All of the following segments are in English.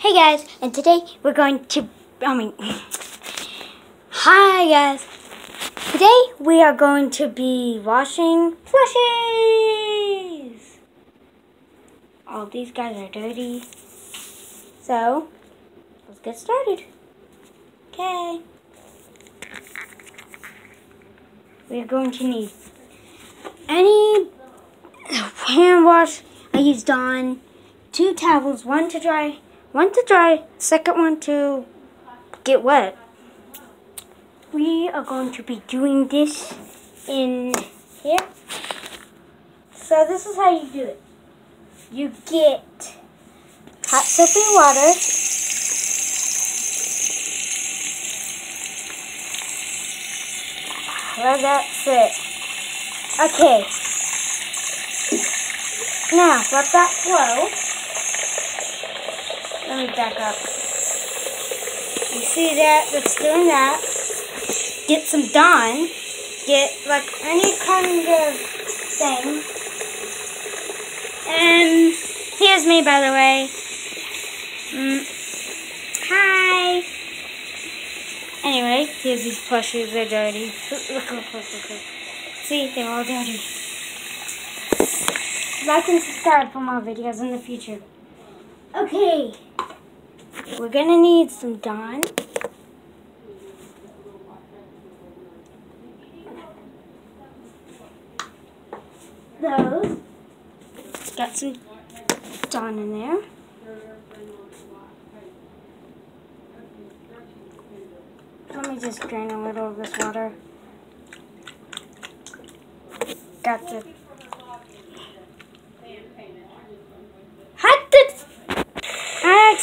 Hey guys, and today we're going to, I mean, hi guys. Today we are going to be washing plushies. All these guys are dirty. So, let's get started. Okay. We're going to need any hand wash I used on, two towels, one to dry one to dry, second one to get wet. We are going to be doing this in here. So this is how you do it. You get hot soapy water. Let that sit. Okay. Now, let that flow. Let me back up. You see that? That's doing that. Get some Dawn. Get like any kind of thing. And here's me, by the way. Mm. Hi. Anyway, here's these plushies. They're dirty. Look, look, look, look. See, they're all dirty. Like and subscribe for more videos in the future. Okay. We're gonna need some Dawn. Those. Got some Dawn in there. Let me just drain a little of this water. Got the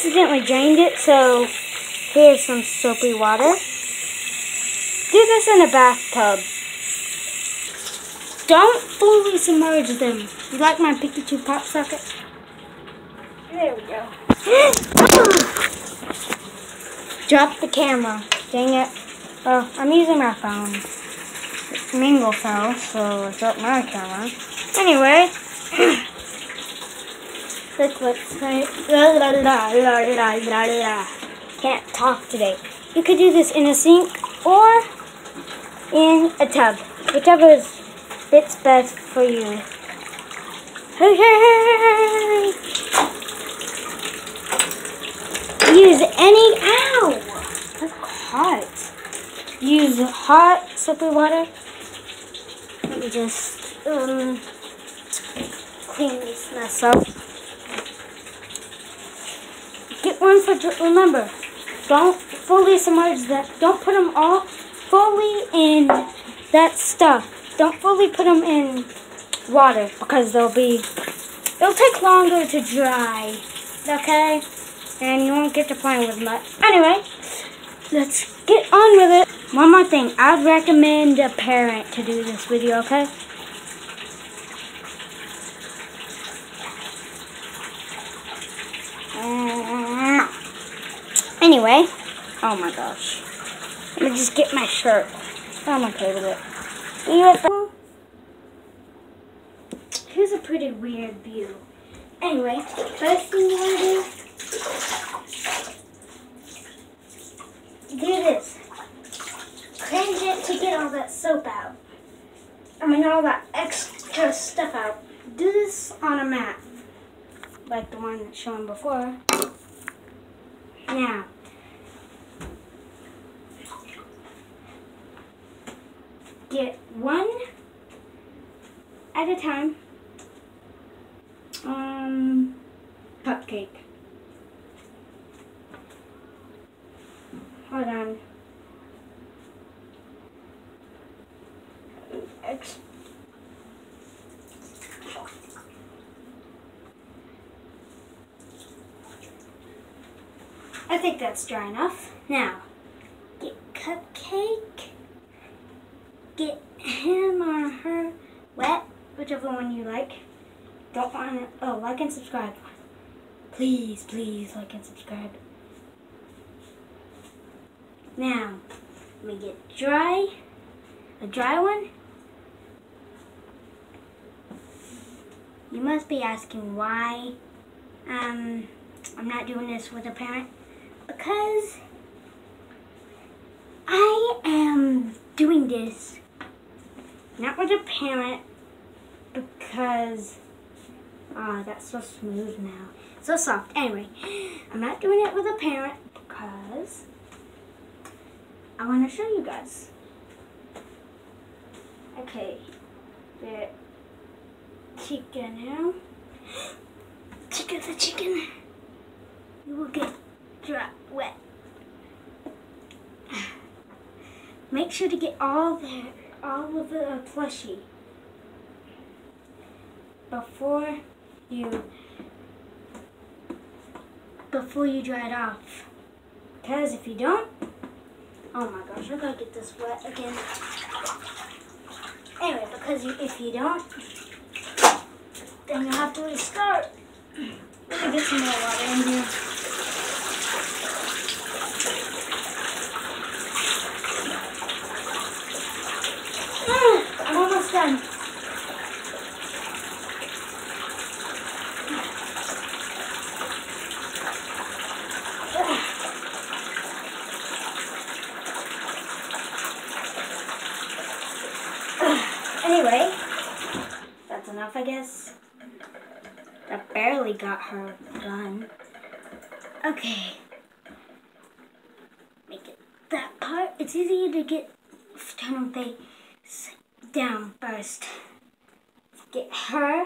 accidentally drained it, so here's some soapy water. Do this in a bathtub. Don't fully submerge them. You like my Pikachu pop socket? There we go. Drop the camera. Dang it. Oh, I'm using my phone. It's Mingle fell, so I dropped my camera. Anyway. Can't talk today. You could do this in a sink or in a tub, whichever is fits best for you. Use any ow. That's hot. Use hot soapy water. Let me just um clean this mess up. Get one for, remember, don't fully submerge that. Don't put them all fully in that stuff. Don't fully put them in water because they'll be, it'll take longer to dry. Okay? And you won't get to play with much. Anyway, let's get on with it. One more thing. I'd recommend a parent to do this video, okay? Anyway, oh my gosh. Let me just get my shirt. I'm okay with it. Here's a pretty weird view. Anyway, first thing you want to do, do this. Cleanse it to get all that soap out. I mean, all that extra stuff out. Do this on a mat, like the one that's shown before. Now, get one at a time um, cupcake. Hold on. I think that's dry enough. Now, get cupcake get him or her wet, whichever one you like. Don't want to, oh, like and subscribe. Please, please like and subscribe. Now, let me get dry, a dry one. You must be asking why. Um, I'm not doing this with a parent because I am doing this not with a parent because ah, oh, that's so smooth now. So soft. Anyway, I'm not doing it with a parent because I want to show you guys. Okay, the chicken now. Chicken, the chicken. You will get dry, wet. Make sure to get all the all of the plushie before you before you dry it off. Because if you don't, oh my gosh, I gotta get this wet again. Anyway, because you, if you don't, then you'll have to restart. Let me get some more water in here. I'm almost done. Anyway, that's enough, I guess. That barely got her done. Okay. Make it that part. It's easier to get Stone face down first. Get her.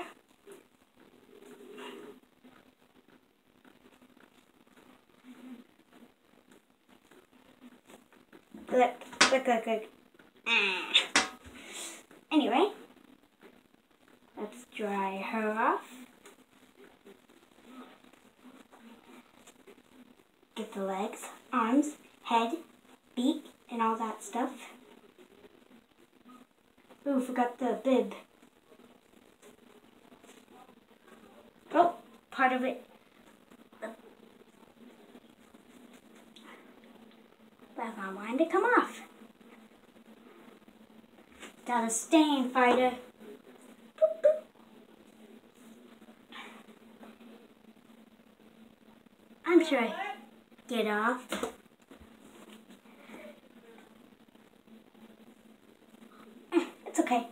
Look, look, look, look. Ah. Anyway, let's dry her off. Get the legs, arms, head, beak, and all that stuff. Ooh, forgot the bib. Oh, part of it. But I wanted to come off. Got a stain fighter. I'm sure get off. Eh, it's okay.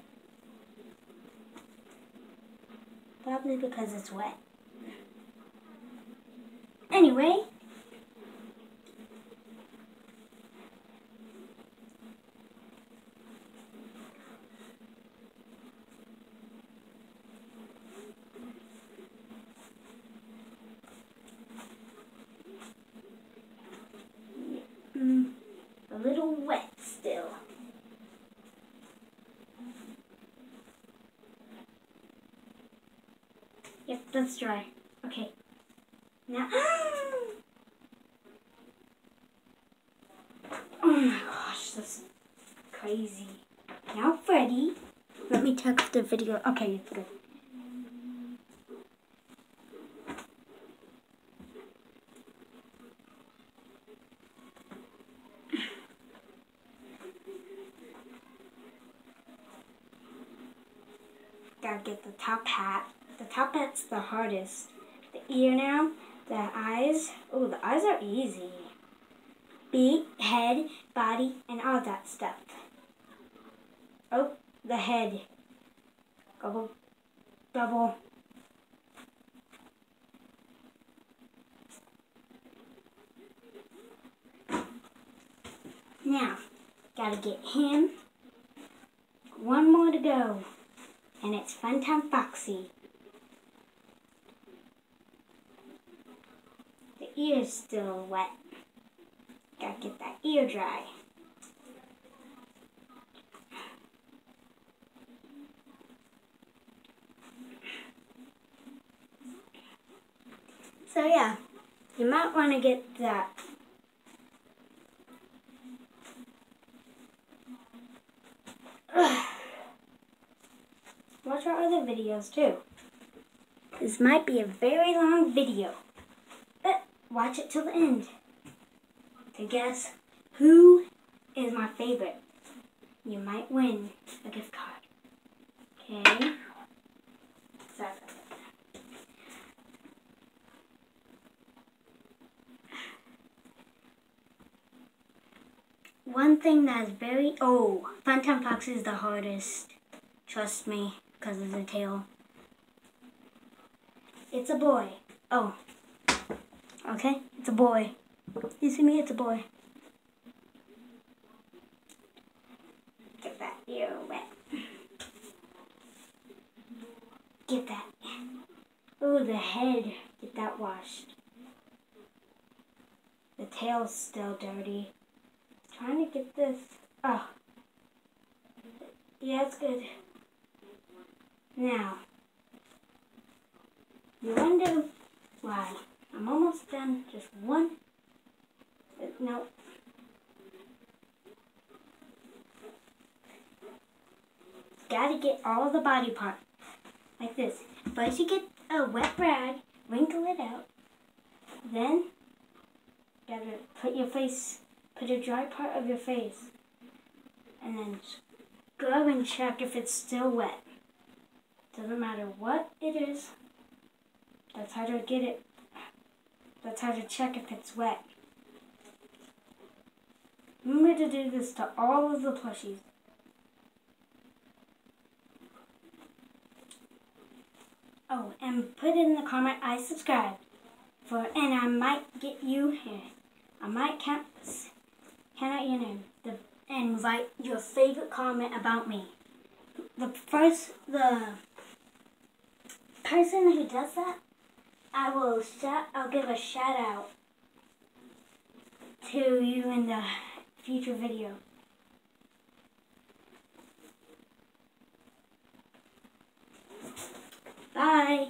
Probably because it's wet. Anyway, Yep, that's dry. Okay. Now. oh my gosh, that's crazy. Now, Freddy. Let me tuck the video. Okay, good. Gotta get the top hat. The top hat's the hardest. The ear now, the eyes. Oh, the eyes are easy. Beak, head, body, and all that stuff. Oh, the head. Gobble, double. Now, gotta get him. One more to go. And it's Funtime Foxy. The ear's still wet. Gotta get that ear dry. So yeah, you might want to get that. videos too. This might be a very long video, but watch it till the end to guess who is my favorite. You might win a gift card. Okay. One thing that is very... Oh, Funtime Fox is the hardest. Trust me because of the tail. It's a boy. Oh. Okay, it's a boy. You see me? It's a boy. Get that ear wet. Get that. Oh, the head. Get that washed. The tail's still dirty. I'm Trying to get this. Oh. Yeah, it's good. Now, you wonder why. I'm almost done. Just one. No. Gotta get all the body parts. Like this. First you get a wet rag, wrinkle it out. Then, gotta put your face, put a dry part of your face. And then go and check if it's still wet. Doesn't matter what it is. That's how to get it. That's how to check if it's wet. Remember to do this to all of the plushies. Oh, and put in the comment I subscribe for, and I might get you here. I might count, count out your name the, and write your favorite comment about me. The first, the person who does that, I will shout, I'll give a shout out to you in the future video. Bye.